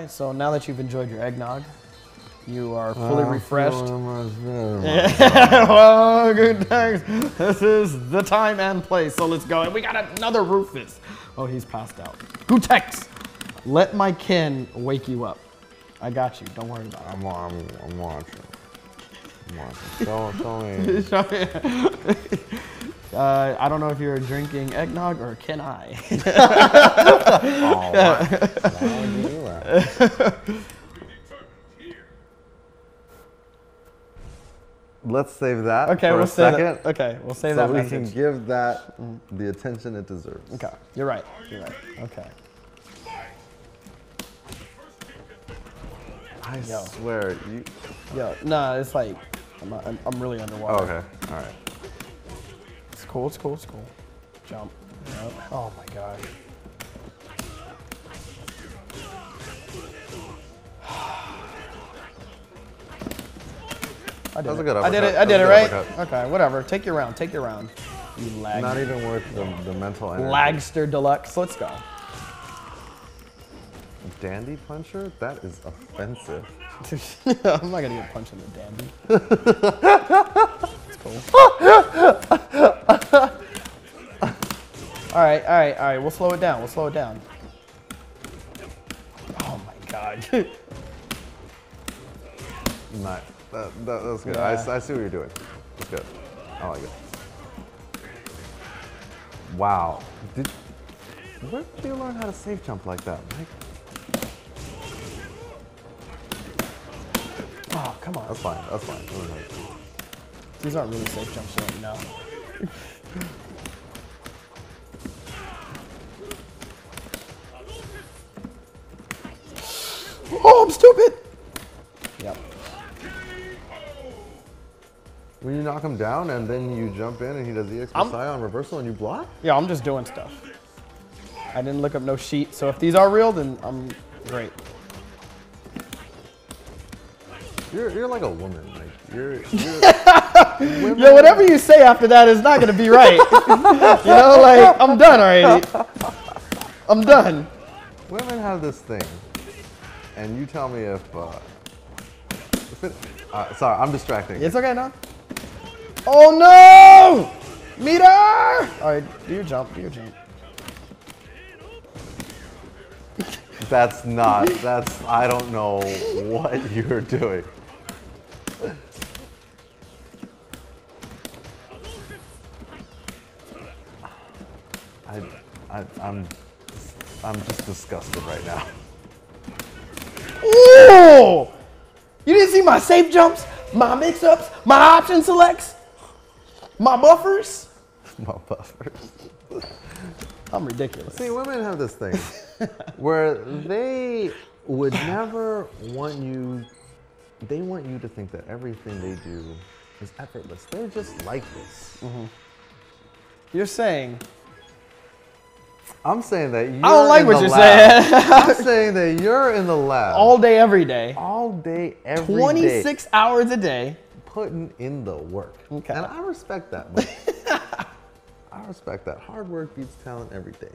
right. So now that you've enjoyed your eggnog, you are fully I'm refreshed. better. well, good thanks. This is the time and place, so let's go. And we got another Rufus. Oh, he's passed out. Gootecks, let my Ken wake you up. I got you. Don't worry about I'm, I'm, I'm watching. I'm watching. Show, show me. It. uh, I don't know if you're drinking eggnog or can I? Why, why would you do that? Let's save that Okay, for we'll a save second. that. Okay, we'll save so that we message. can give that the attention it deserves. Okay, you're right. You're right. Okay. I Yo. swear, you. Yeah. Nah, it's like I'm, I'm, I'm really Oh, underwater. okay, all right. It's cool. It's cool. It's cool. Jump. Yep. Oh my god. I did That was it. a good I did it. I That did it right. uppercut. Okay, whatever. Take your round. Take your round. You lag. Not even worth the, the mental energy. Lagster Deluxe. Let's go. Dandy puncher? That is offensive. I'm not gonna get punched in the dandy. It's cool. all right, all right, all right. We'll slow it down. We'll slow it down. Oh my god. Nice. That, that, that's good. I, Yeah. I see what you're doing. That's good. I like it. Wow. Did, where did you learn how to safe jump like that, Mike? oh come on. That's fine. That's fine. These aren't really safe jumps right now. knock him down and then you jump in and he does the EX I'm- Messiah on reversal and you block? Yeah, I'm just doing stuff. I didn't look up no sheet, so if these are real, then I'm great. You're, you're like a woman. Like you're, you're women, Yo, whatever you say after that is not gonna be right. you know, like I'm done already. I'm done. women have this thing, and you tell me if. Uh, if it, uh, sorry, I'm distracting. It's okay now. Oh no! Meter! All right, do your jump. Do your jump. That's not. That's. I don't know what you're doing. I, I, I'm, I'm just disgusted right now. Ooh! You didn't see my safe jumps, my mix-ups, my option selects, my buffers. My buffers. I'm ridiculous. See, women have this thing where they would never want you. They want you to think that everything they do is effortless. They're just like this. Mm-hmm. You're saying I'm saying that you're I don't like what you're lab. saying. I'm saying that you're in the lab all day, every day, all day, every day, 26 hours a day. Putting in the work. Okay. And I respect that. I respect that. Hard work beats talent every day.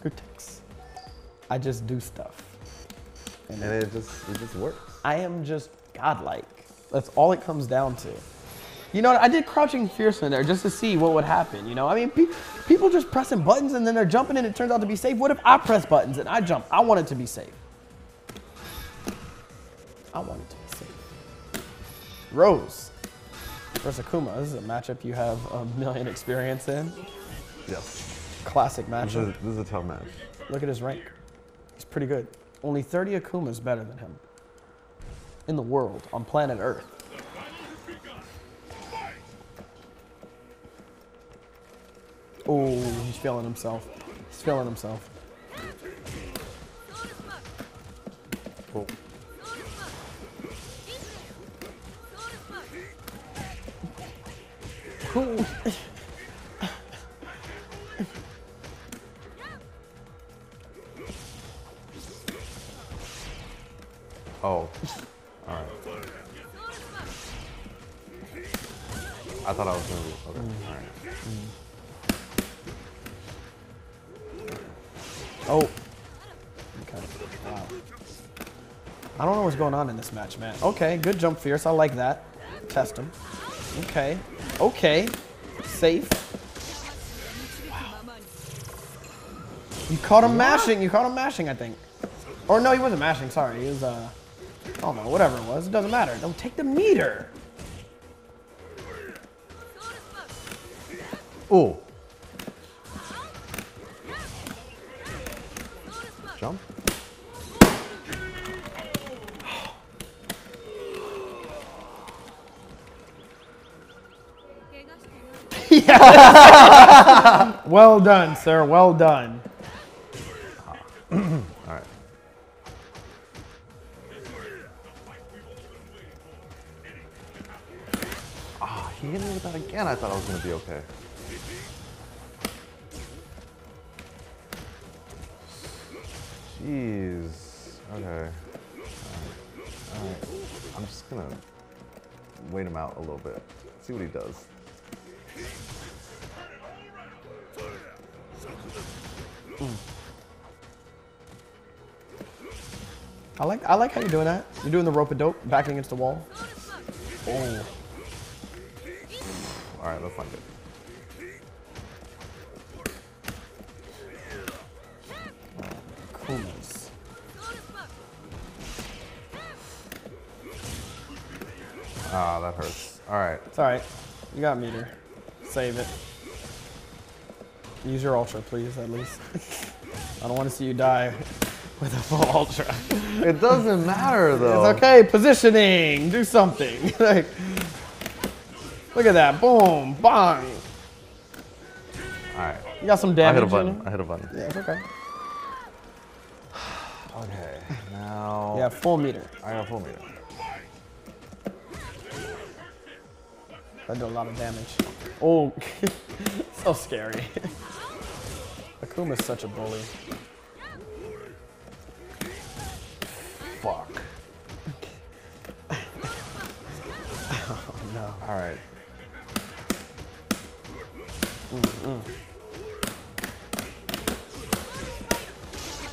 Critics. I just do stuff. And it just it just works. I am just godlike. That's all it comes down to. You know, what? I did crouching fierce in there just to see what would happen. You know, I mean, pe- people just pressing buttons and then they're jumping and it turns out to be safe. What if I press buttons and I jump? I want it to be safe. I want it to be safe. Rose versus Akuma. This is a matchup you have a million experience in. Yes. Classic This is, matchup. this is a tough match. Look at his rank. He's pretty good. Only 30 Akumas better than him. In the world, on planet Earth. Oh, he's feeling himself. He's feeling himself. Oh. Cool. Oh. All right. I thought I was gonna. Okay. Mm. All right. Mm. Oh. Okay. Wow. I don't know what's going on in this match, man. Okay, good jump, Fierce. I like that. Test him. Okay. Okay. Safe. You caught him mashing. You caught him mashing, I think. Or no, he wasn't mashing. Sorry. He was, uh, I don't know, whatever it was. It doesn't matter. Don't take the meter. Ooh. Well done, sir. Well done. All right. Ah, he hit me with that again. I thought I was gonna be okay. Jeez. Okay. Alright. Alright. I'm just gonna wait him out a little bit. See what he does. I like I like how you're doing that. You're doing the rope a dope, backing against the wall. Oh. Alright, that's not good. Kumas. Ah, that hurts. Alright. It's alright. You got meter. Save it. Use your ultra, please, at least. I don't want to see you die with a full ultra. It doesn't matter though. It's okay, positioning. Do something. like, look at that. Boom, bang. Alright. You got some damage. I hit a button. I hit a button. Yeah, it's okay. Okay. Now Yeah, full meter. I got full meter. That did a lot of damage. Oh, so scary. Akuma's such a bully. Fuck. Oh no. Alright.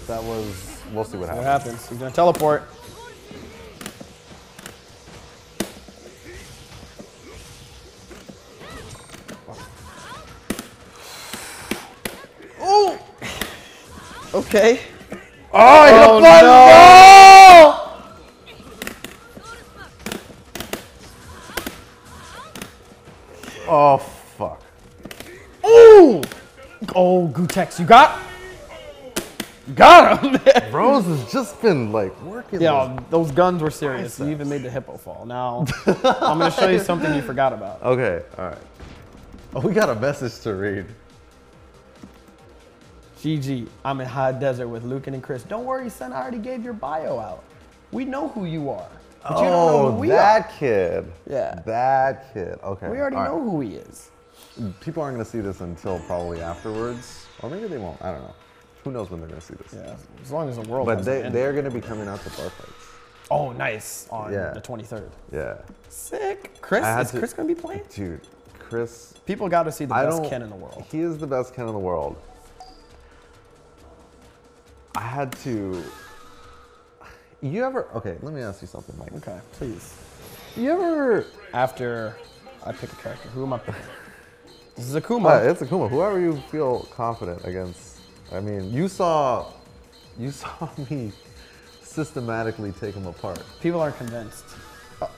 That was we'll see what happens. What happens. happens? He's gonna teleport. Okay. Oh, he Oh, a button! Oh fuck. Ooh! Oh, Gootecks, you got? You got him! Rose has just been like working. yeah, this- those guns were serious. You even made the hippo fall. Now, I'm gonna show you something you forgot about. Okay, alright. Oh, we got a message to read. GG, I'm in high desert with Lucan and Chris. Don't worry, son. I already gave your bio out. We know who you are. But you don't know oh, who we that are. kid. Yeah. That kid. Okay. We already all right. know who he is. People aren't going to see this until probably afterwards. Or maybe they won't. I don't know. Who knows when they're going to see this. Yeah, as long as the world But they, they're going to be coming out to bar fights. Oh, nice. On Yeah. the 23rd. Yeah. Sick. Chris, is to- Chris gonna be playing? Dude, Chris. People got to see the I best. Ken in the world. He is the best Ken in the world. I had to. You ever. Okay, let me ask you something, Mike. Okay, please. You ever. After I pick a character, who am I picking? This is Akuma. Uh, it's Akuma. Whoever you feel confident against. I mean, you saw. You saw me systematically take him apart. People aren't convinced.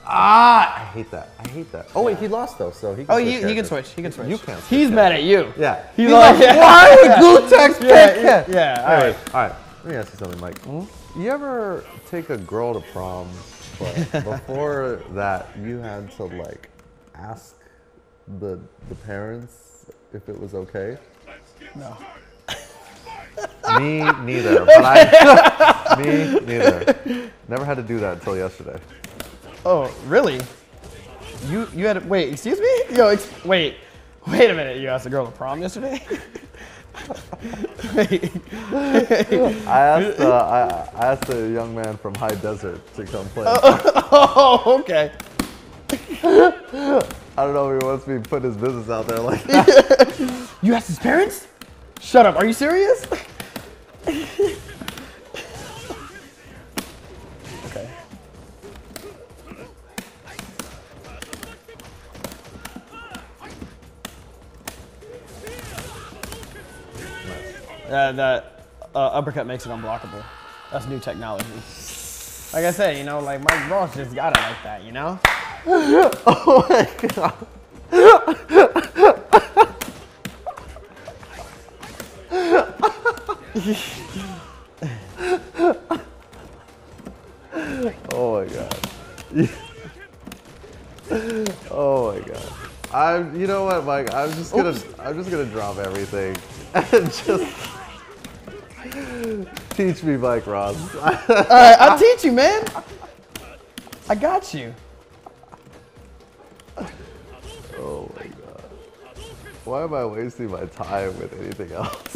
Ah! I hate that. I hate that. Oh wait, he lost though, so he. Can Oh, switch he, he can switch. He can switch. You can't. switch He's mad at you. Yeah. He's, He's like, like, why would Gootecks pick Yeah, him? yeah, all Anyway, right. all right. Let me ask you something, Mike. You ever take a girl to prom, but before that you had to like ask the the parents if it was okay? No. Me neither. But I, me neither. Never had to do that until yesterday. Oh, really? You you had to, wait? Excuse me? Yo, ex- wait, wait a minute. You asked a girl to prom yesterday? I asked uh, I, I asked a young man from High Desert to come play. Oh, okay. I don't know if he wants me to put his business out there like that. You asked his parents? Shut up. Are you serious? Uh, the uh, uppercut makes it unblockable. That's new technology. Like I said, you know, like Mike Ross just got it like that, you know? oh my god. oh my god. oh my god. I'm you know what, Mike? I'm just gonna Oops. I'm just gonna drop everything and just teach me Mike Ross. All right, I'll teach you, man. I got you. oh my god. Why am I wasting my time with anything else?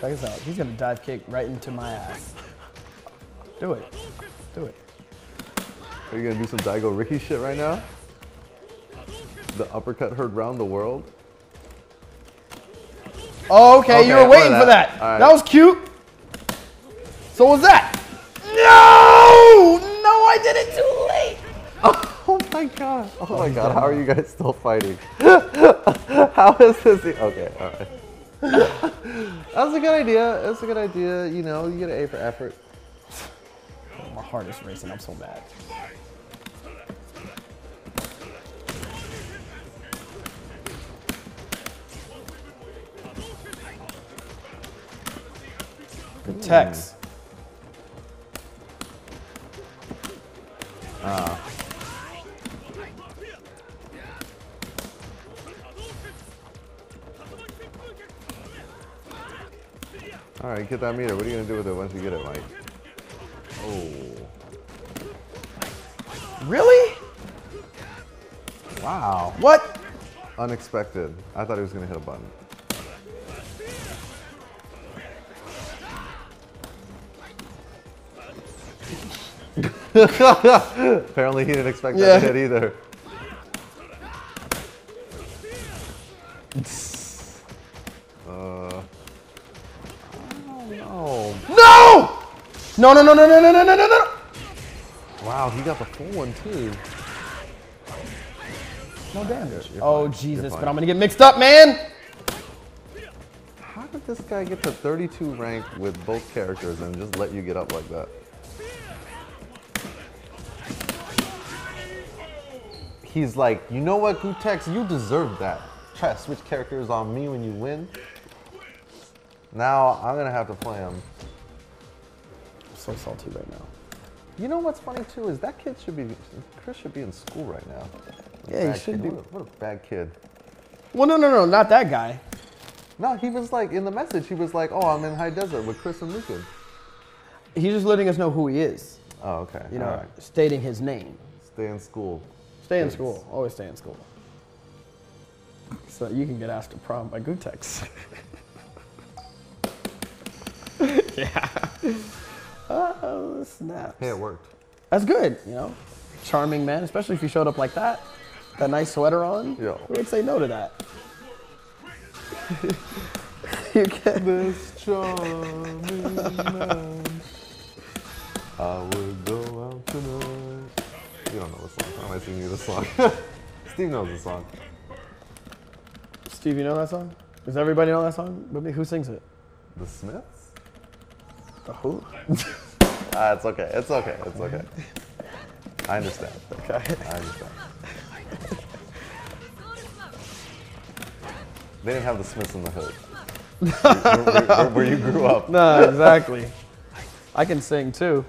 Check this out. He's gonna dive kick right into my ass. Do it. Do it. Are you gonna do some Daigo Ricky shit right now? The uppercut heard round the world? Oh, okay, Okay, you were or waiting for that. that. That was cute. So was that? No! No, I did it too late. Oh, oh my god. Oh my god, how are you guys still fighting? how is this? e- Okay, alright. that was a good idea. That's a good idea. You know, you get an A for effort. My heart is racing. I'm so mad. Protects. Ah. Alright, get that meter. What are you gonna do with it once you get it, Mike? Oh. Really? Wow. What? Unexpected. I thought he was gonna hit a button. Apparently he didn't expect that hit either. Uh, I don't know. No! No, no, no, no, no, no, no, no, no, no. Wow, he got the full one too. No damage. You're Oh, fine. Jesus, but. I'm gonna get mixed up, man. How did this guy get to 32 rank with both characters and just let you get up like that? He's like, you know what, Gootecks, you deserve that. Try to switch characters on me when you win. Now I'm gonna have to play him. I'm so salty right now. You know what's funny too is that kid should be, Chris should be in school right now. Yeah, he should kid. be. What a, what a bad kid. Well, no, no, no, not that guy. No, he was like in the message. He was like, "Oh, I'm in High Desert with Chris and Lucan." He's just letting us know who he is. Oh, okay. You know, right. stating his name. Stay in school. Stay in school. Always stay in school. So you can get asked to prom by Gootecks. yeah. Oh, snap. Hey, it worked. That's good, you know. Charming man, especially if you showed up like that. That nice sweater on. Yeah. Who would say no to that? you can. This charming man. How am I singing you the song? Steve knows the song. Steve, you know that song? Does everybody know that song? Me? Who sings it? The Smiths? The who? Ah, it's okay. It's okay. It's okay. I understand. Okay. I understand. They didn't have the Smiths in the hood. where, where- where- where you grew up. No, exactly. I can sing too.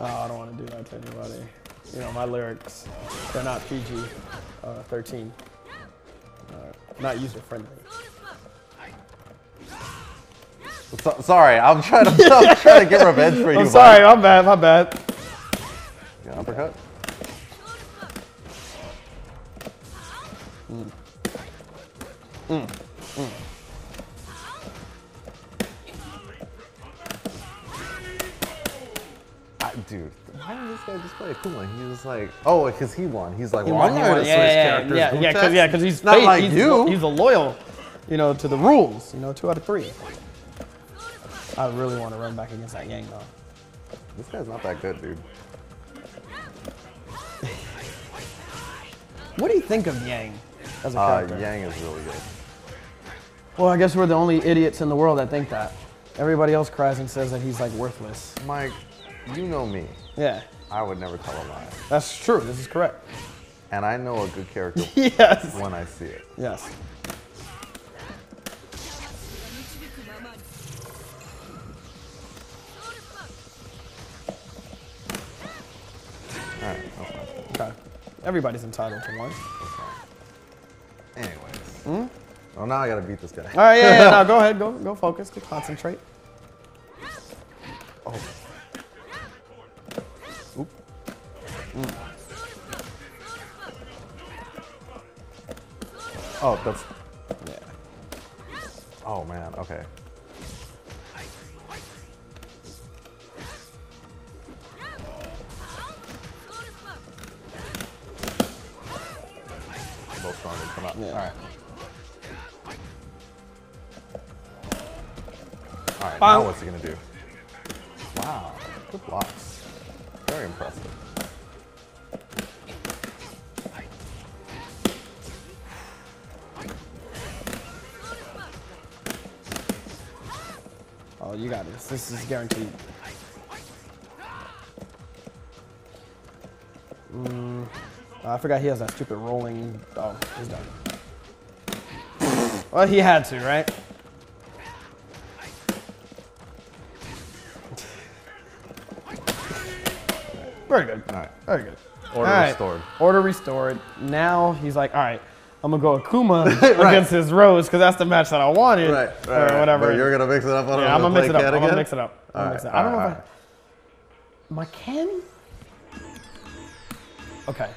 Oh, I don't want to do that to anybody. You know, my lyrics, they're not PG uh, 13. Uh, not user friendly. So, sorry, I'm trying to I'm trying to get revenge for you. I'm Mike. I'm bad, my bad. Yeah, uppercut. I, dude, why did this guy just play a cool one? He was like, oh, because he won. He's like, He well, won, I'm not gonna Yeah, switch yeah, characters. yeah, yeah, because yeah, because he's not like he's, you. He's a loyal, you know, to the rules. You know, two out of three. I really want to run back against that Yang though. this guy's not that good, dude. What do you think of Yang as a Uh, character? Yang is really good. Well, I guess we're the only idiots in the world that think that. Everybody else cries and says that he's like worthless. Mike, you know me. Yeah, I would never tell a lie. that's true. This is correct. And I know a good character yes. when I see it. Yes. Alright. Okay. Everybody's entitled to one. Anyways. Hmm? Well, now I gotta beat this guy. All right, yeah, yeah. Now go ahead. Go, go. Focus. Go concentrate. Oh, that's. Yeah. Oh man. Okay. Both strong. Come on. Yeah. All right. All right. Now what's he gonna do? Wow. Good blocks. Very impressive. You got this. This is guaranteed. Mm, I forgot he has that stupid rolling. Oh, he's done. Well, he had to, right? Very good. All right. Very good. Order All right. restored. Order restored. Now he's like, all right, I'm gonna go Akuma against his Rose because that's the match that I wanted, Right, right, or whatever. But you're gonna mix it up on yeah, I'm gonna mix it up. I'm gonna mix it up. I'm gonna All mix it up. I don't know if I. My Ken. Okay,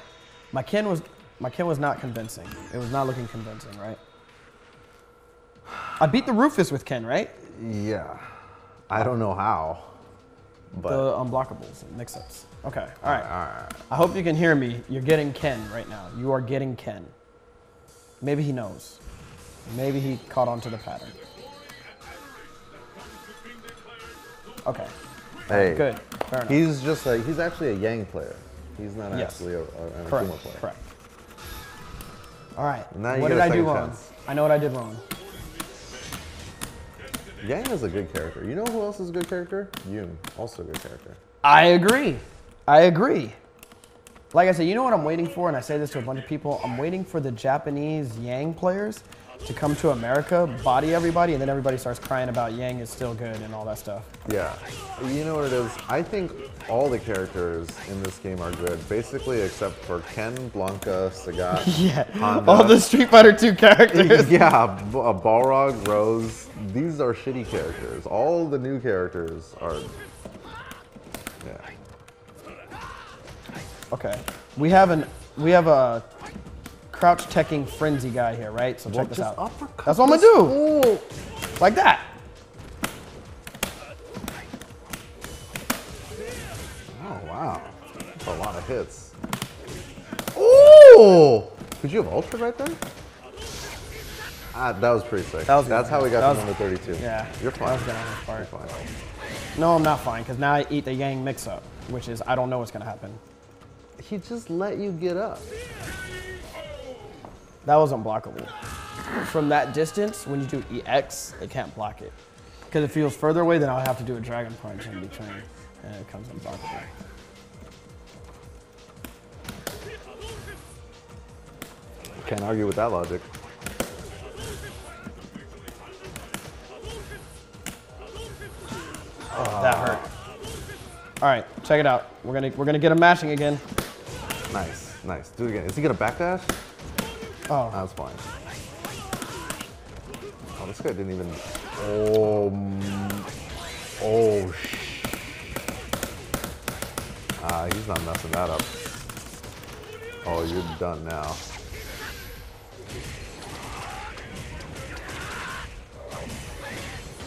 my Ken was my Ken was not convincing. It was not looking convincing, right? I beat the Rufus with Ken, right? Yeah. I don't know how, but The unblockables, mix-ups. Okay, all right. all right. I hope you can hear me. You're getting Ken right now. You are getting Ken. Maybe he knows. Maybe he caught on to the pattern. Okay, Hey, good. He's just like he's actually a Yang player. He's not Yes. actually a, a, an correct. Akuma player. Correct. All right. Now what did I do second wrong? chance. I know what I did wrong. Yang is a good character. You know who else is a good character? Yoon, also a good character. I agree. I agree. Like I said, you know what I'm waiting for, and I say this to a bunch of people. I'm waiting for the Japanese Yang players to come to America, body everybody, and then everybody starts crying about Yang is still good and all that stuff. Yeah. You know what it is? I think all the characters in this game are good, basically except for Ken, Blanka, Sagat. Yeah, Honda. all the Street Fighter 2 characters. yeah, uh, Balrog, Rose. These are shitty characters. All the new characters are. Yeah. Okay, we have an we have a crouch teching frenzy guy here, right? So check Well, this out. That's what I'm gonna do, fool. like that. Oh wow, that's a lot of hits. Ooh! Could you have ultra right there? Ah, that was pretty sick. That was That's good. how we got That to was- number 32. Yeah, You're that fine. was good on his part. You're fine. No, I'm not fine because now I eat the Yang mix-up, which is I don't know what's gonna happen. He just let you get up. That was unblockable. From that distance, when you do EX, it can't block it. Because it feels further away, then I'll have to do a Dragon Punch in between, and it comes unblockable. Can't argue with that logic. That hurt. All right, check it out. We're gonna we're gonna get him mashing again. Nice, nice. Do it again. Is he gonna backdash? Oh, That's fine. Oh, this guy didn't even. Oh, mm, oh, sh. Ah, he's not messing that up. Oh, you're done now.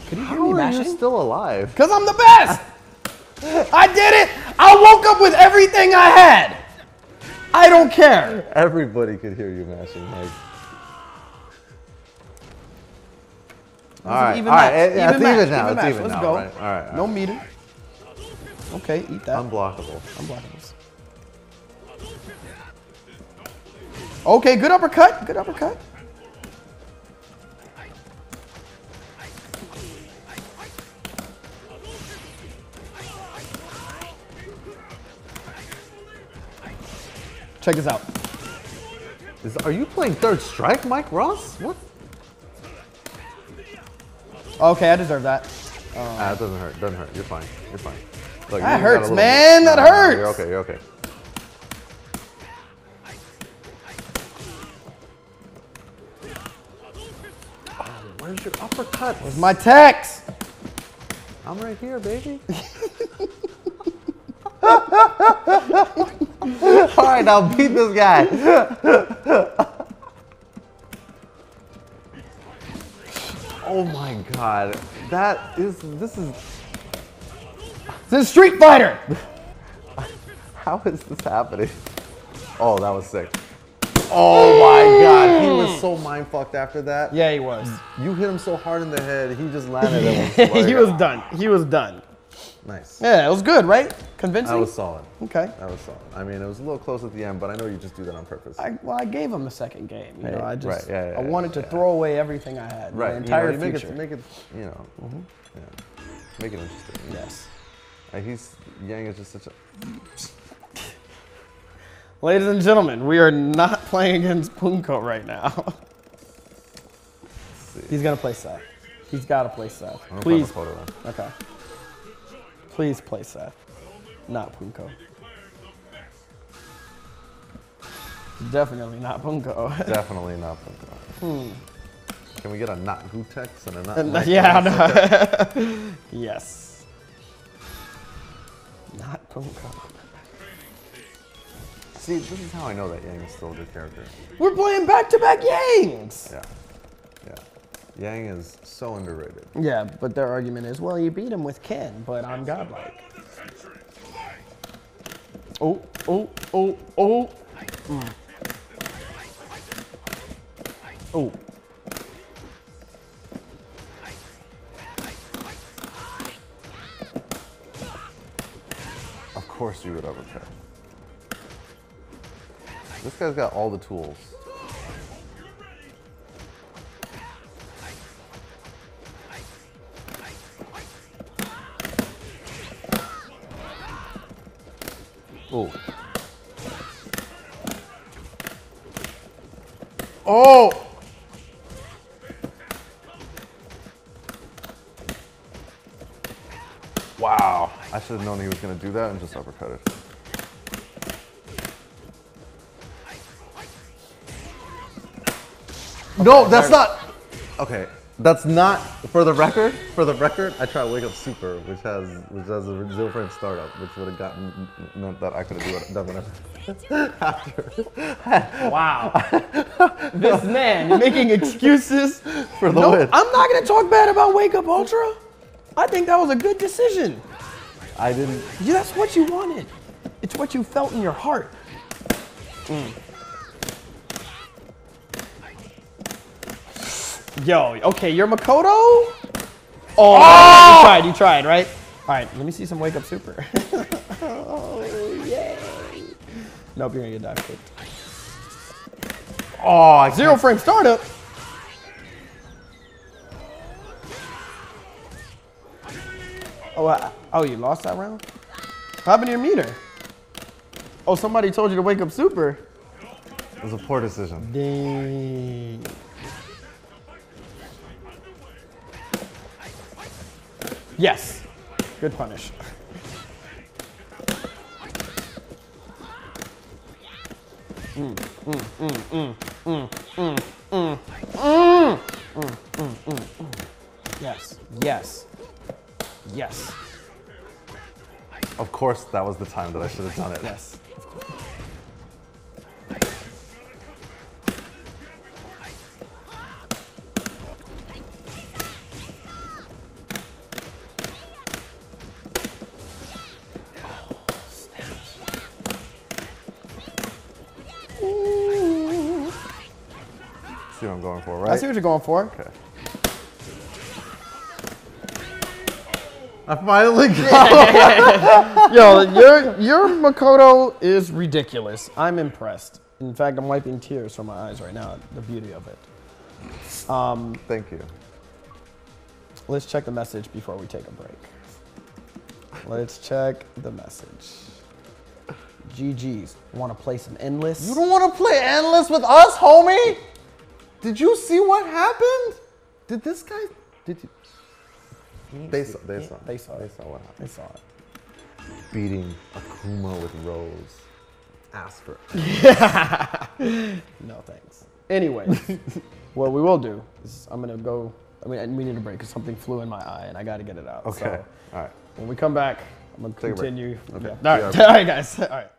could you hear How me are you mashing? still alive? Because I'm the best. I did it. I woke up with everything I had. I don't care. Everybody could hear you mashing, like. All right, Even all right. match, eh, it- yeah, it's match, even now. It's match. even Let's now. go. Right? All right. all No meter. Okay, eat that. Unblockable. Unblockables. Okay, good uppercut. Good uppercut. Check this out. Is, are you playing Third Strike, Mike Ross? What? Okay, I deserve that. Ah, it doesn't hurt. Doesn't hurt. You're fine. You're fine. Look, That you hurts, man. That No, hurts. You're okay. You're okay. Oh, where's your uppercut? Where's my text? I'm right here, baby. All right, now beat this guy. oh my god, that is. This is. This is Street Fighter. How is this happening? Oh, that was sick. Oh my god, he was so mind fucked after that. Yeah, he was. You hit him so hard in the head, he just landed he was ah. done. He was done. nice. Yeah, it was good, right? Convincing. That was solid. okay. That was solid. I mean, it was a little close at the end, but I know you just do that on purpose. I, well, I gave him the second game. You know, I just Right, yeah, yeah, I wanted to yeah. throw away everything I had, right. my you know, entire you make it, make it, you know, Mhm. yeah, make it interesting. yes. Like he's Yang is just such a. Ladies and gentlemen, we are not playing against Punko right now. He's gonna play Seth. He's gotta play Seth. Please. a photo. Okay. Please play Seth, not Punko. Definitely not Punko. Definitely not Punko. Hmm. Can we get a not Gootecks and a not? And- yeah, no. yes. Not Punko. See, this is how I know that Yang is still a good character. We're playing back-to-back Yangs. Yeah, yeah. Yang is so underrated. Yeah, but their argument is, well, you beat him with Ken, but I'm godlike. Oh, oh, oh, oh. Mm. Oh. Of course you would uppercut. This guy's got all the tools. Oh. Oh! Wow. I should have known he was going to do that and just uppercut it. No, that's not. Okay, that's not for the record. For the record, I tried Wake Up Super, which has which has a zero frame startup, which would have gotten meant that I could have done it after. Wow. this man making excuses For the No, win. I'm not going to talk bad about Wake Up Ultra. I think that was a good decision. I didn't. Yeah, that's what you wanted. It's what you felt in your heart. Mm. Yo, okay, you're Makoto? Oh, oh, you tried, you tried, right? All right, let me see some Wake Up Super. oh, yay. Nope, you're gonna get dive kicked. Oh, I Zero frame startup. Oh, I, oh, you lost that round? What happened to your meter? Oh, somebody told you to wake up super. It was a poor decision. Dang. Yes. Good punish. Yes. Yes. Yes. Of course, that was the time that I should have done it. Yes. See what you're going for. Okay. I finally got it. Yo, your your Makoto is ridiculous. I'm impressed. In fact, I'm wiping tears from my eyes right now. at The beauty of it. Um, Thank you. let's check the message before we take a break. Let's check the message. GG's. Want to play some endless? You don't want to play endless with us, homie? Did you see what happened? Did this guy? Did you? They saw. They saw. they saw They saw what happened. They saw it. Beating Akuma with Rose. Ask for. No thanks. Anyway, what we will do is I'm gonna go. I mean, we need a break because something flew in my eye and I got to get it out. Okay. So All right. when we come back, I'm gonna Take continue. Okay. Yeah. All right. All right, guys. All right.